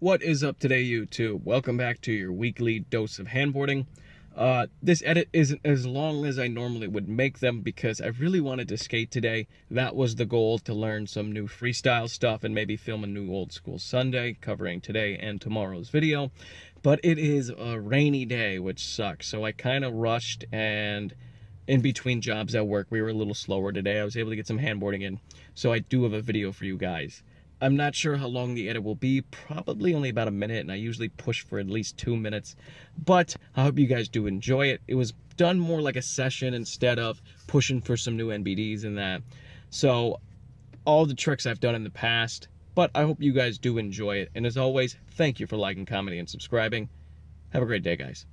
What is up today, YouTube? Welcome back to your weekly dose of handboarding. Uh, this edit isn't as long as I normally would make them because I really wanted to skate today. That was the goal, to learn some new freestyle stuff and maybe film a new old school Sunday covering today and tomorrow's video. But it is a rainy day, which sucks. So I kind of rushed and in between jobs at work, we were a little slower today. I was able to get some handboarding in. So I do have a video for you guys. I'm not sure how long the edit will be, probably only about a minute, and I usually push for at least two minutes. But I hope you guys do enjoy it. It was done more like a session instead of pushing for some new NBDs and that. So, all the tricks I've done in the past, but I hope you guys do enjoy it. And as always, thank you for liking, commenting, and subscribing. Have a great day, guys.